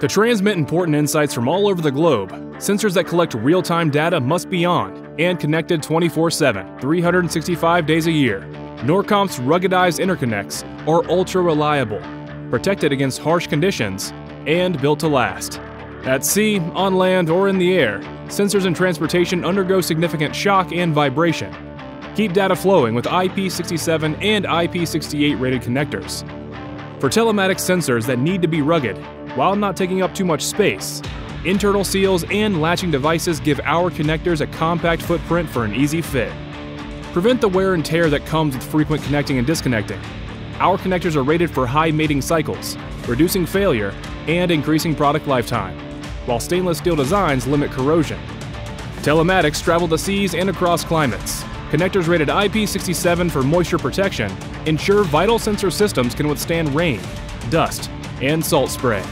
To transmit important insights from all over the globe, sensors that collect real time data must be on and connected 24 7, 365 days a year. Norcomp's ruggedized interconnects are ultra reliable, protected against harsh conditions, and built to last. At sea, on land, or in the air, sensors in transportation undergo significant shock and vibration. Keep data flowing with IP67 and IP68 rated connectors. For telematics sensors that need to be rugged, while not taking up too much space, internal seals and latching devices give our connectors a compact footprint for an easy fit. Prevent the wear and tear that comes with frequent connecting and disconnecting. Our connectors are rated for high mating cycles, reducing failure and increasing product lifetime, while stainless steel designs limit corrosion. Telematics travel the seas and across climates. Connectors rated IP67 for moisture protection ensure vital sensor systems can withstand rain, dust, and salt spray.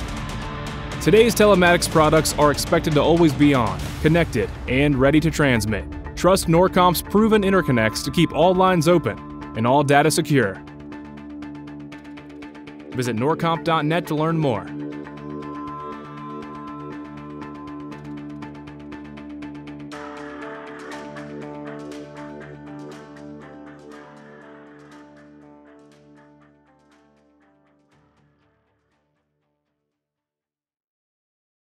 Today's telematics products are expected to always be on, connected, and ready to transmit. Trust Norcomp's proven interconnects to keep all lines open and all data secure. Visit norcomp.net to learn more.